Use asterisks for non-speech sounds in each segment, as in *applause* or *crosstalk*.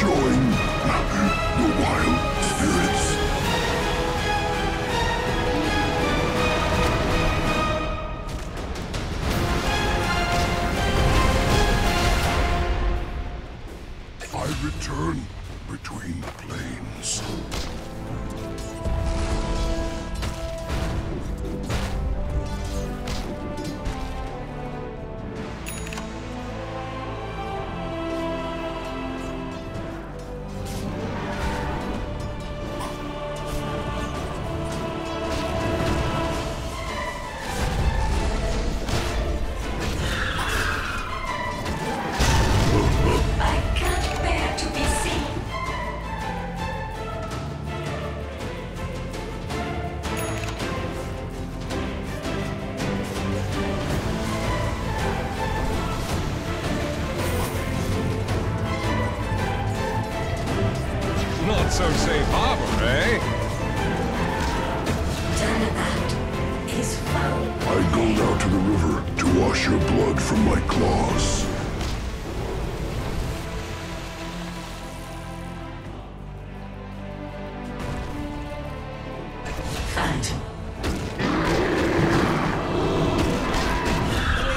Join the wild spirits.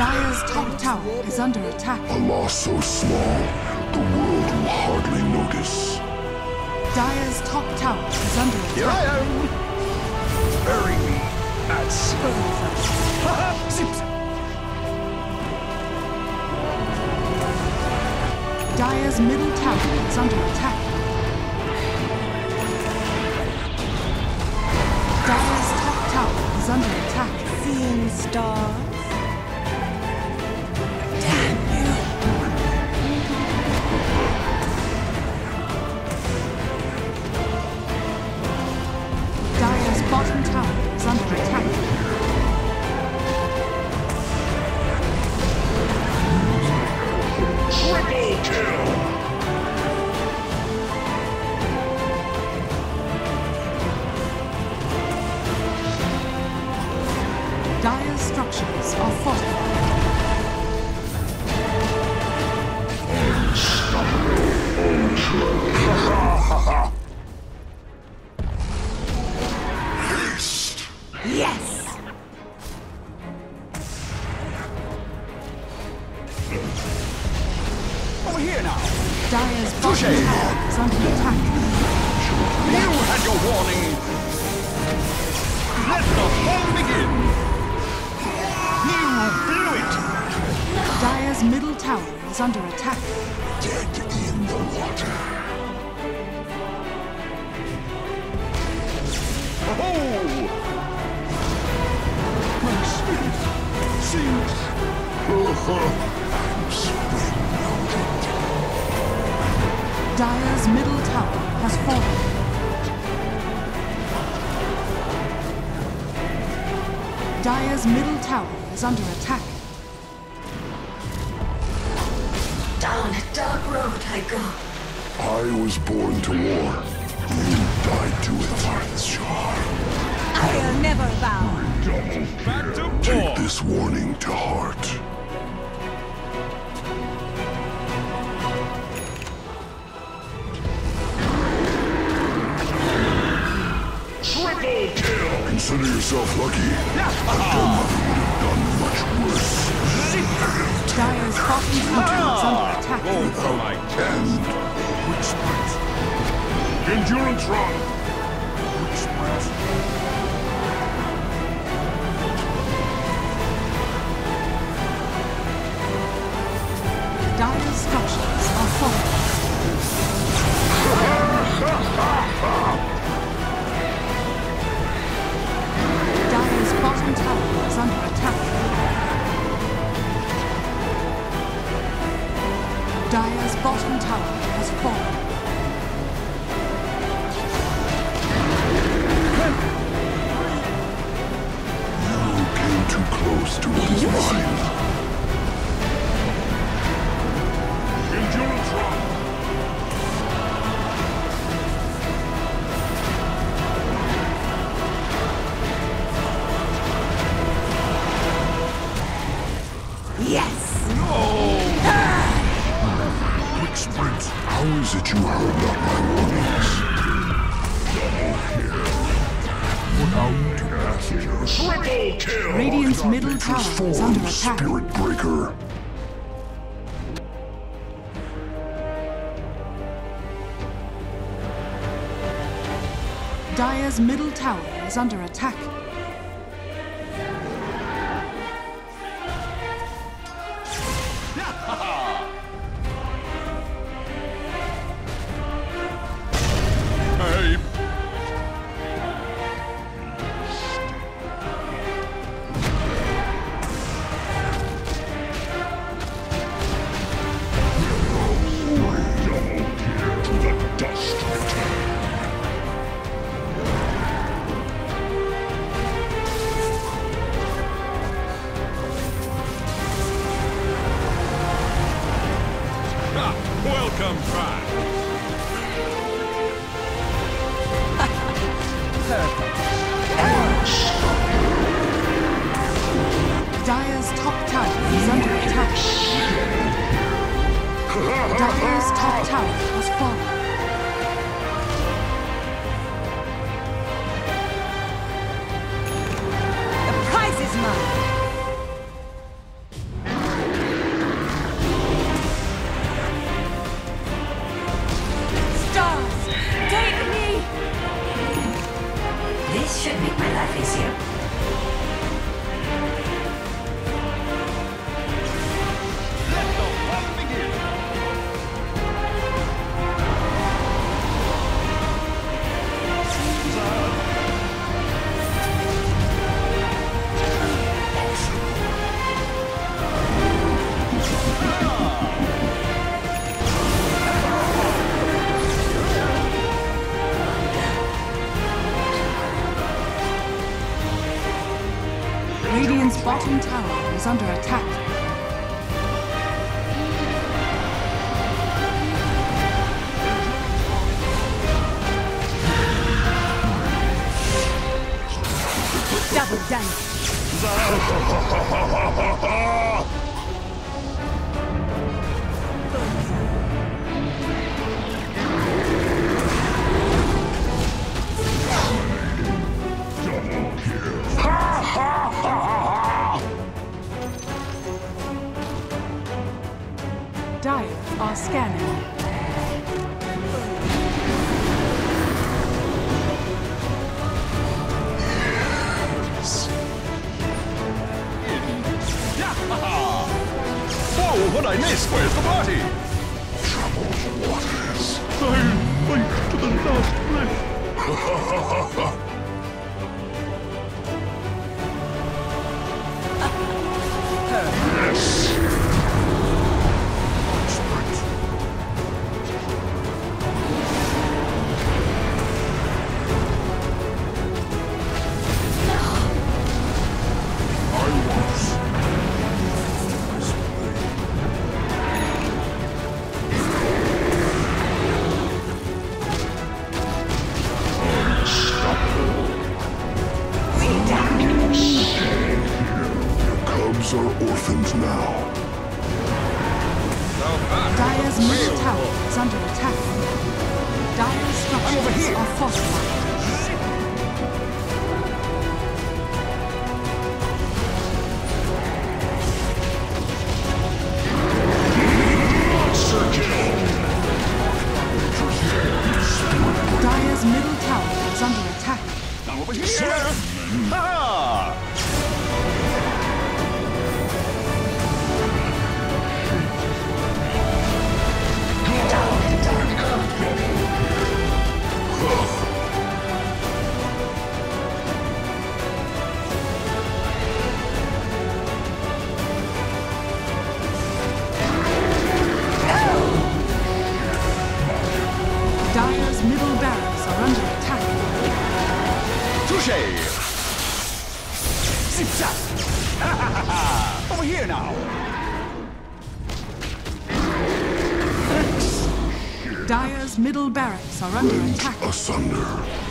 Dire's top tower is under attack. A loss so small, the world will hardly notice. Dire's top tower is under Here attack. I am! Bury me at sea. Zips. Dire's middle tower is under attack. Dire's top tower is under attack. Seeing stars? Yes! Over here now. Dire's bottom tower is under attack. You had your warning. Let the fun begin. You blew it. Dire's middle tower is under attack. Dead in the water. Dire's middle tower has fallen. Dire's middle tower is under attack. Down a dark road I go. I was born to war. You died to it. I'll never bow. Back to Take war. this warning to heart. Consider yourself lucky. Done much worse. Dire's bottom tower is under attack. Going for my And quick sprint. endurance run. Quick sprint. Dire's structures are falling. Triple kill. Radiant's middle tower is under attack. Spirit Breaker. Dire's middle tower is under attack. Welcome back. *laughs* Dire's top tower is under attack. Dire's top tower has fallen. The prize is mine. Is under attack. Dire are scanning. Whoa, what I missed? Where's the party? Troubled waters. I'll fight to the last breath. *laughs* Heroes are orphans now. Dire's middle tower is under attack. Dire's structures are fortified. Barracks are under attack. asunder.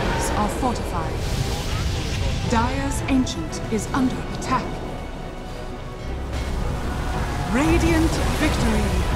Structures are fortified. Dire's Ancient is under attack. Radiant victory.